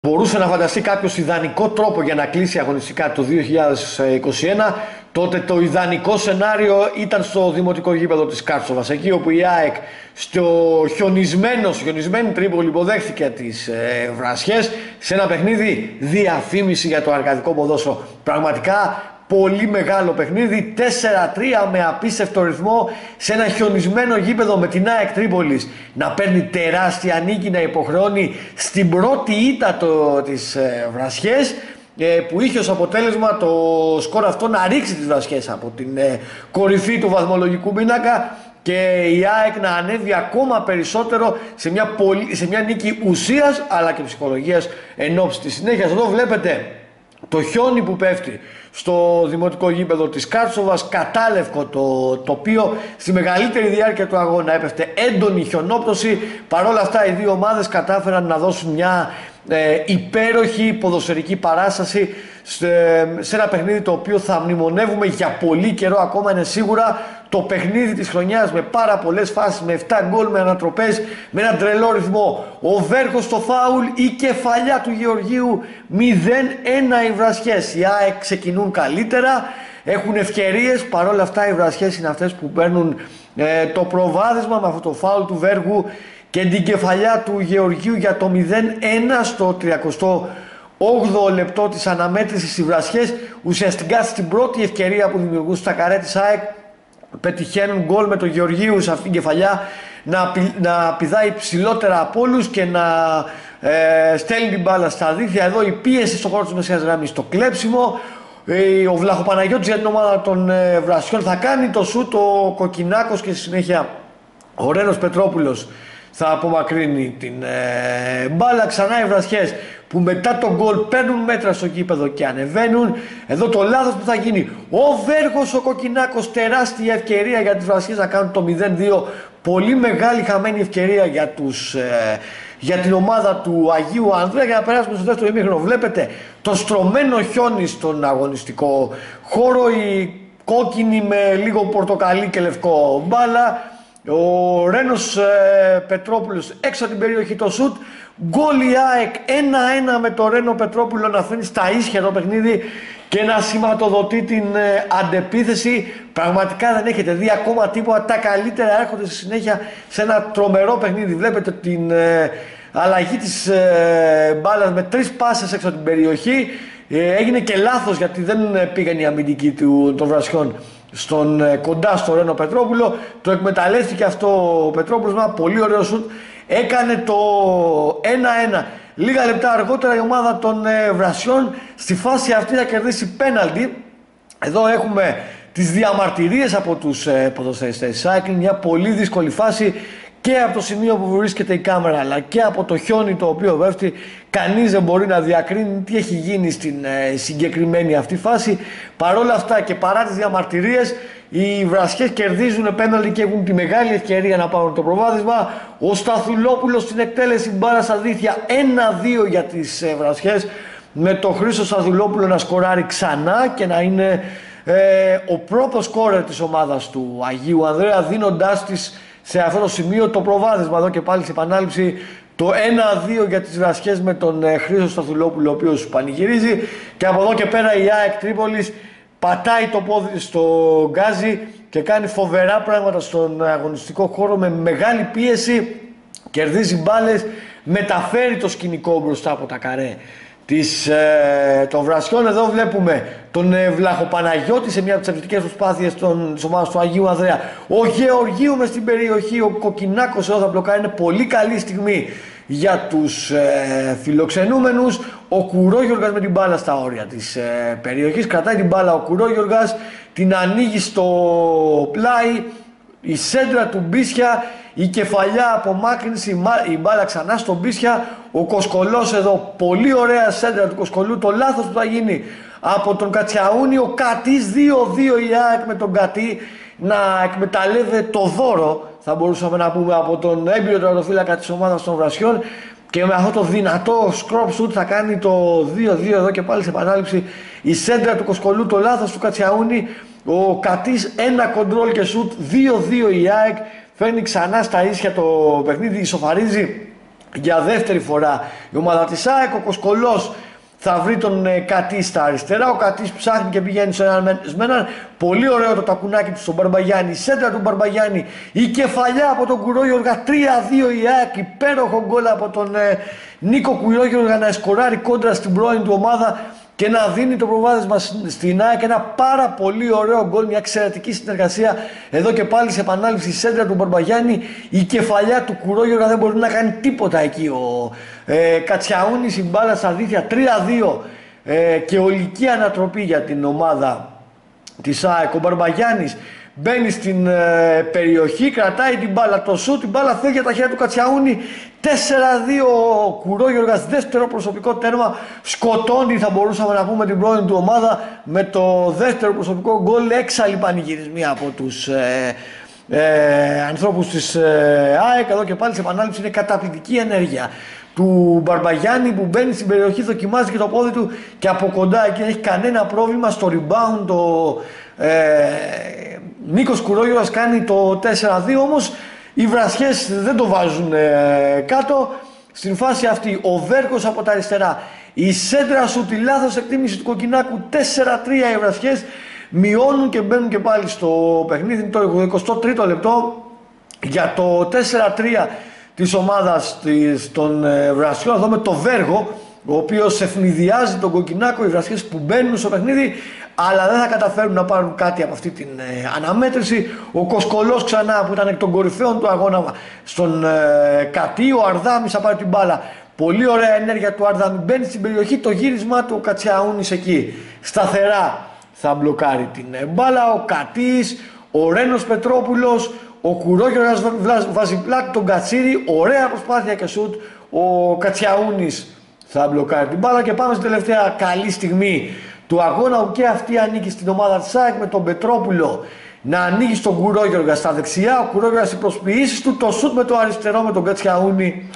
μπορούσε να φανταστεί κάποιος ιδανικό τρόπο για να κλείσει αγωνιστικά το 2021, τότε το ιδανικό σενάριο ήταν στο δημοτικό γήπεδο της Κάρτσοβας, εκεί όπου η ΑΕΚ στο χιονισμένο, χιονισμένη Τρίπολη υποδέχθηκε τις ε, Βρασιές σε ένα παιχνίδι διαφήμιση για το αργαδικό ποδόσφαιρο. Πραγματικά πολύ μεγάλο παιχνίδι, 4-3 με απίστευτο ρυθμό σε ένα χιονισμένο γήπεδο με την ΑΕΚ Τρίπολης να παίρνει τεράστια νίκη, να υποχρεώνει στην πρώτη ήττα το, τις ε, Βρασιές ε, που είχε ως αποτέλεσμα το σκορ αυτό να ρίξει τις Βρασιές από την ε, κορυφή του βαθμολογικού πίνακα και η ΑΕΚ να ανέβει ακόμα περισσότερο σε μια, πολυ... σε μια νίκη ουσίας αλλά και ψυχολογίας εν ώψη της συνέχειας. Εδώ βλέπετε το χιόνι που πέφτει στο δημοτικό γήπεδο της Κάρτσοβας, κατάλευκο το τοπίο, στη μεγαλύτερη διάρκεια του αγώνα έπεφτε έντονη χιονόπτωση, παρόλα αυτά οι δύο ομάδες κατάφεραν να δώσουν μια ε, υπέροχη ποδοσφαιρική παράσταση σε, ένα παιχνίδι το οποίο θα μνημονεύουμε για πολύ καιρό. Ακόμα είναι σίγουρα το παιχνίδι της χρονιάς με πάρα πολλές φάσεις, με 7 γκολ, με ανατροπές, με ένα τρελό ρυθμό. Ο Βέρχος στο φάουλ, η κεφαλιά του Γεωργίου 0-1 οι Βρασιές. Οι ΑΕΚ ξεκινούν καλύτερα, έχουν ευκαιρίες, παρόλα αυτά οι Βρασιές είναι αυτές που παίρνουν ε, το προβάδισμα με αυτό το φάουλ του Βέργου και την κεφαλιά του Γεωργίου για το 0-1 στο 38 λεπτό της αναμέτρησης στις Βρασιές ουσιαστικά στην πρώτη ευκαιρία που δημιουργούσε τα καρέ της ΑΕΚ πετυχαίνουν γκολ με τον Γεωργίου σε αυτήν την κεφαλιά να, να πηδάει ψηλότερα από όλους και να ε, στέλνει την μπάλα στα δίχτυα. Εδώ η πίεση στο χώρο της μεσαίας γραμμής, το κλέψιμο. Ε, ο Βλαχοπαναγιώτης για την ομάδα των ε, Βρασιών θα κάνει το σούτ ο Κοκκινάκος και στη συνέχεια ο Ρένος Πετρόπουλος θα απομακρύνει την ε, μπάλα. Ξανά οι βρασιές που μετά τον γκολ παίρνουν μέτρα στο κήπεδο και ανεβαίνουν. Εδώ το λάθος που θα γίνει. Ο Βέργος ο Κοκκινάκος τεράστια ευκαιρία για τις βρασιές να κάνουν το 0-2. Πολύ μεγάλη χαμένη ευκαιρία για, τους, ε, για την ομάδα του Αγίου Ανδρέα για να περάσουμε στο δεύτερο ημίχρονο. Βλέπετε το στρωμένο χιόνι στον αγωνιστικό χώρο. Η κόκκινη με λίγο πορτοκαλί και λευκό μπάλα ο Ρένος ε, Πετρόπουλος έξω από την περιοχή το σουτ. Γκολ η ΑΕΚ 1-1 με το Ρένο Πετρόπουλο να φέρνει στα ίσια το παιχνίδι και να σηματοδοτεί την ε, αντεπίθεση. Πραγματικά δεν έχετε δει ακόμα τίποτα. Τα καλύτερα έρχονται στη συνέχεια σε ένα τρομερό παιχνίδι. Βλέπετε την ε, αλλαγή της ε, μπάλας με τρεις πάσες έξω από την περιοχή. Ε, έγινε και λάθος γιατί δεν πήγαν οι αμυντικοί του, των Βρασιών στον, ε, κοντά στο Ρένο Πετρόπουλο. Το εκμεταλλεύτηκε αυτό ο Πετρόπουλος με ένα πολύ ωραίο σουτ. Έκανε το 1-1. Λίγα λεπτά αργότερα η ομάδα των ε, Βρασιών στη φάση αυτή θα κερδίσει πέναλτι. Εδώ έχουμε τις διαμαρτυρίες από τους ε, ποδοσφαιριστές. Είναι μια πολύ δύσκολη φάση και από το σημείο που βρίσκεται η κάμερα αλλά και από το χιόνι το οποίο βέφτει κανείς δεν μπορεί να διακρίνει τι έχει γίνει στην ε, συγκεκριμένη αυτή φάση. Παρόλα αυτά και παρά τις διαμαρτυρίες οι Βρασιές κερδίζουν πέναλτι και έχουν τη μεγάλη ευκαιρία να πάρουν το προβάδισμα. Ο Σταθουλόπουλος στην εκτέλεση μπάρα στα δίθια 1-2 για τις ε, Βρασιές. Με το Χρήστο Σταθουλόπουλο να σκοράρει ξανά και να είναι ε, ο πρώτος σκόρερ της ομάδας του Αγίου Ανδρέα δίνοντάς της σε αυτό το σημείο το προβάδισμα εδώ και πάλι σε επανάληψη το 1-2 για τις Βρασιές με τον ε, Χρήστο Σταθουλόπουλο ο οποίος πανηγυρίζει. Και από εδώ και πέρα η ΑΕΚ Τρίπολης πατάει το πόδι στο γκάζι και κάνει φοβερά πράγματα στον αγωνιστικό χώρο με μεγάλη πίεση. Κερδίζει μπάλες, μεταφέρει το σκηνικό μπροστά από τα καρέ της, ε, των Βρασιών. Εδώ βλέπουμε τον ε, Βλαχοπαναγιώτη σε μια από τις επιθετικέ προσπάθειες της ομάδας του Αγίου Ανδρέα. Ο Γεωργίου μες στην περιοχή, ο Κοκκινάκος εδώ θα μπλοκάρει. Είναι πολύ καλή στιγμή για τους ε, φιλοξενούμενους. Ο Κουρόγιοργας με την μπάλα στα όρια της ε, περιοχής. Κρατάει την μπάλα ο Κουρόγιοργας, την ανοίγει στο πλάι. Η σέντρα του Μπίσια η κεφαλιά απομάκρυνση, η μπάλα ξανά στον Πίσια. Ο Κοσκολός εδώ, πολύ ωραία σέντρα του Κοσκολού. Το λάθος που θα γίνει από τον Κατσιαούνι. Ο Κατής 2-2 η ΑΕΚ με τον Κατή να εκμεταλλεύεται το δώρο, θα μπορούσαμε να πούμε, από τον έμπειρο τερματοφύλακα της ομάδας των Βρασιών. Και με αυτό το δυνατό scrop shoot θα κάνει το 2-2 εδώ και πάλι σε επανάληψη η σέντρα του Κοσκολού, το λάθος του Κατσιαούνι. Ο Κατής ένα κοντρόλ και σουτ, 2-2 η ΑΕΚ Φέρνει ξανά στα ίσια το παιχνίδι, ισοφαρίζει για δεύτερη φορά η ομάδα της ΑΕΚ. Ο Κοσκολός θα βρει τον ε, Κατή στα αριστερά. Ο Κατής ψάχνει και πηγαίνει σε έναν με έναν. Πολύ ωραίο το τακουνάκι του στον Μπαρμπαγιάννη. Η σέντρα του Μπαρμπαγιάννη. Η κεφαλιά από τον Κουρόγιοργα. 3-2 η ΑΕΚ. Υπέροχο γκολ από τον ε, Νίκο Κουρόγιοργα να εσκοράρει κόντρα στην πρώην του ομάδα και να δίνει το προβάδισμα στην ΑΕΚ ένα πάρα πολύ ωραίο γκολ, μια εξαιρετική συνεργασία εδώ και πάλι σε επανάληψη σέντρα του Μπαρμπαγιάννη. Η κεφαλιά του Κουρόγιοργα δεν μπορεί να κάνει τίποτα εκεί. Ο ε, Κατσιαούνης η μπάλα στα δίθια 3-2 ε, και ολική ανατροπή για την ομάδα της ΑΕΚ. Ο Μπαρμπαγιάννης Μπαίνει στην ε, περιοχή, κρατάει την μπάλα, το σου, την μπάλα φεύγει από τα χέρια του Κατσιαούνη. 4-2 ο Κουρόγιοργας, δεύτερο προσωπικό τέρμα. Σκοτώνει, θα μπορούσαμε να πούμε, την πρώην του ομάδα με το δεύτερο προσωπικό γκολ. Έξαλλη πανηγυρισμοί από τους ε, ε, ανθρώπους της ε, ΑΕΚ. Εδώ και πάλι σε επανάληψη είναι καταπληκτική ενέργεια του Μπαρμπαγιάννη που μπαίνει στην περιοχή, δοκιμάζει και το πόδι του και από κοντά εκεί έχει κανένα πρόβλημα στο rebound. Το, ε, Νίκος Κουρόγιορας κάνει το 4-2 όμως οι βρασιές δεν το βάζουν ε, κάτω. Στην φάση αυτή ο Βέρκος από τα αριστερά. Η σέντρα σου τη λάθος εκτίμηση του Κοκκινάκου 4-3 οι βρασιές μειώνουν και μπαίνουν και πάλι στο παιχνίδι το 23ο λεπτό για το 4-3 της ομάδας της, των ε, Βρασιών εδώ με το Βέργο ο οποίος ευνηδιάζει τον Κοκκινάκο οι βρασιές που μπαίνουν στο παιχνίδι αλλά δεν θα καταφέρουν να πάρουν κάτι από αυτή την ε, αναμέτρηση. Ο Κοσκολός ξανά που ήταν εκ των κορυφαίων του αγώνα στον ε, Κατή, ο Αρδάμης θα πάρει την μπάλα. Πολύ ωραία ενέργεια του Αρδάμη, μπαίνει στην περιοχή, το γύρισμά του ο Κατσιαούνης εκεί. Σταθερά θα μπλοκάρει την ε, μπάλα, ο Κατής, ο Ρένος Πετρόπουλος, ο Κουρόγιορας βάζει πλάτη τον Κατσίρη, ωραία προσπάθεια και σουτ, ο Κατσιαούνης θα μπλοκάρει την μπάλα και πάμε στην τελευταία καλή στιγμή του αγώνα που και αυτή ανήκει στην ομάδα της ΑΕΚ με τον Πετρόπουλο να ανοίγει στον Κουρόγιοργα στα δεξιά, ο Κουρόγιοργας οι προσποιήσεις του, το σουτ με το αριστερό με τον Κατσιαούνη